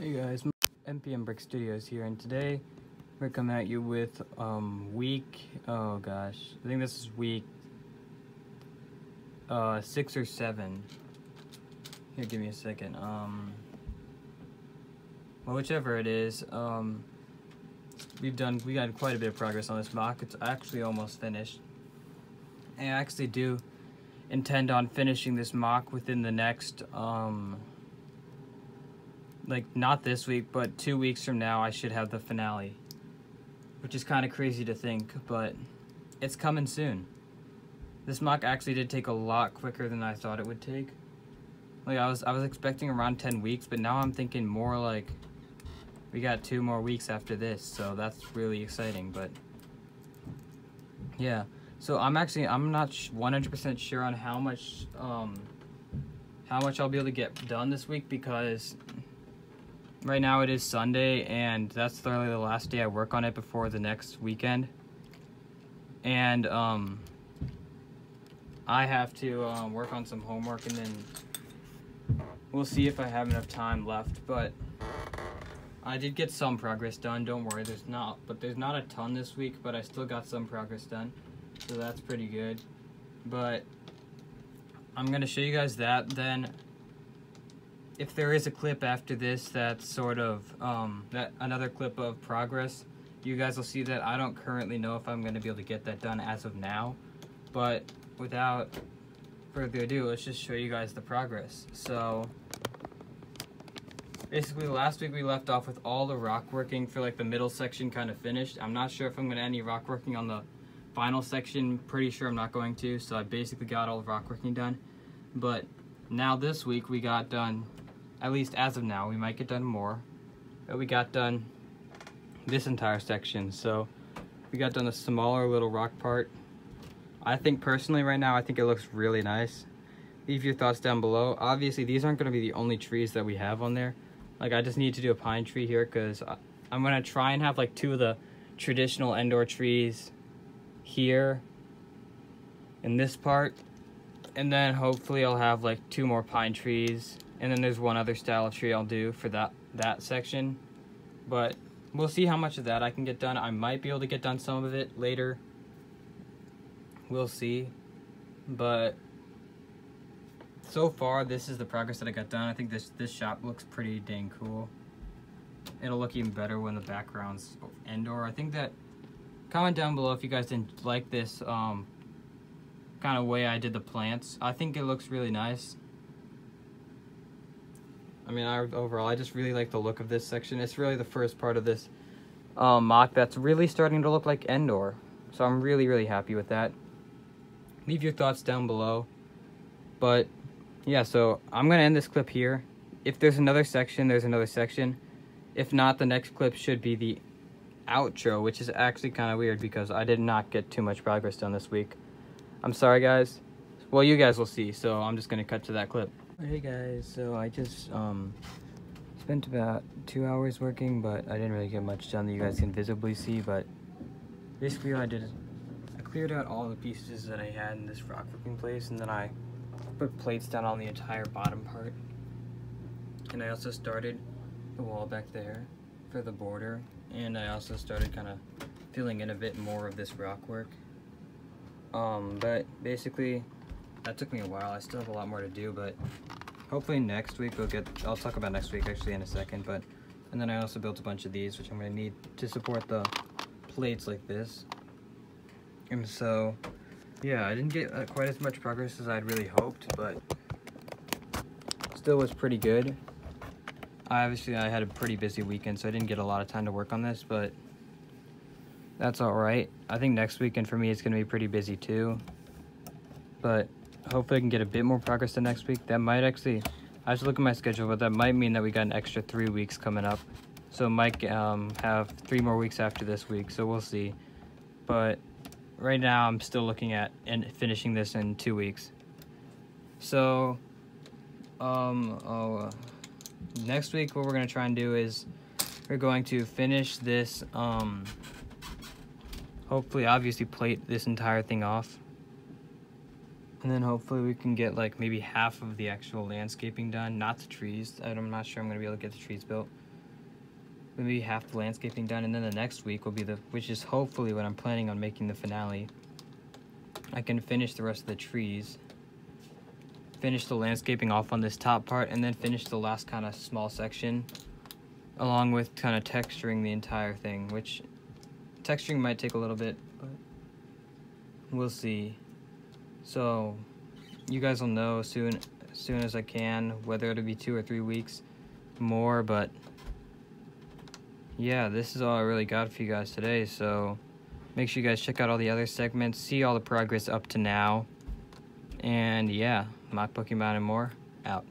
Hey guys, MPM Brick Studios here, and today we're coming at you with um, week. Oh gosh, I think this is week uh, six or seven. Here, give me a second. Um, well, whichever it is, um, we've done. We got quite a bit of progress on this MOC. It's actually almost finished, and I actually do intend on finishing this MOC within the next. Um, like not this week, but two weeks from now, I should have the finale, which is kind of crazy to think, but it's coming soon. This MOC actually did take a lot quicker than I thought it would take. Like I was, I was expecting around ten weeks, but now I'm thinking more like we got two more weeks after this, so that's really exciting. But yeah, so I'm actually I'm not 100% sure on how much um how much I'll be able to get done this week because right now it is Sunday and that's literally the last day I work on it before the next weekend. And um, I have to um, work on some homework and then we'll see if I have enough time left. But I did get some progress done. Don't worry, there's not, but there's not a ton this week. But I still got some progress done, so that's pretty good. But I'm gonna show you guys that then if there is a clip after this that's sort of um, that another clip of progress, you guys will see that I don't currently know if I'm going to be able to get that done as of now. But without further ado, let's just show you guys the progress. So basically last week we left off with all the rock working for like the middle section kind of finished. I'm not sure if I'm going to any rock working on the final section. Pretty sure I'm not going to. So I basically got all the rock working done. But now this week we got done at least as of now. We might get done more. But we got done this entire section. So we got done a smaller little rock part. I think personally right now, I think it looks really nice. Leave your thoughts down below. Obviously, these aren't going to be the only trees that we have on there. Like, I just need to do a pine tree here because I'm going to try and have like two of the traditional Endor trees here in this part. And then hopefully I'll have like two more pine trees and then there's one other style of tree I'll do for that, that section. But we'll see how much of that I can get done. I might be able to get done some of it later. We'll see. But so far, this is the progress that I got done. I think this, this shop looks pretty dang cool. It'll look even better when the background's Endor. I think that, comment down below if you guys didn't like this um, kind of way I did the plants. I think it looks really nice. I mean, I, overall, I just really like the look of this section. It's really the first part of this um, MOC that's really starting to look like Endor. So I'm really, really happy with that. Leave your thoughts down below. But, yeah, so I'm going to end this clip here. If there's another section, there's another section. If not, the next clip should be the outro, which is actually kind of weird because I did not get too much progress done this week. I'm sorry, guys. Well, you guys will see, so I'm just going to cut to that clip. Hey guys, so I just um, spent about two hours working, but I didn't really get much done that you guys can visibly see, but basically what I did, is I cleared out all the pieces that I had in this rock working place, and then I put plates down on the entire bottom part. And I also started the wall back there for the border, and I also started kind of filling in a bit more of this rock work. Um, but basically, that took me a while. I still have a lot more to do, but hopefully next week we'll get, I'll talk about next week actually in a second, but, and then I also built a bunch of these, which I'm gonna need to support the plates like this. And so, yeah, I didn't get uh, quite as much progress as I'd really hoped, but still was pretty good. I obviously, I had a pretty busy weekend, so I didn't get a lot of time to work on this, but that's all right. I think next weekend for me, it's gonna be pretty busy too, but hopefully I can get a bit more progress the next week. That might actually, I to look at my schedule, but that might mean that we got an extra three weeks coming up. So might um, have three more weeks after this week, so we'll see. But right now I'm still looking at and finishing this in two weeks. So, um, oh, next week what we're gonna try and do is we're going to finish this, um, hopefully obviously plate this entire thing off and then hopefully we can get like maybe half of the actual landscaping done, not the trees. I'm not sure I'm gonna be able to get the trees built. maybe half the landscaping done, and then the next week will be the, which is hopefully what I'm planning on making the finale. I can finish the rest of the trees, finish the landscaping off on this top part, and then finish the last kind of small section, along with kind of texturing the entire thing, which texturing might take a little bit, but we'll see. So, you guys will know soon, as soon as I can, whether it'll be two or three weeks more, but yeah, this is all I really got for you guys today. So make sure you guys check out all the other segments, see all the progress up to now. And yeah, Mock Pokemon and more, out.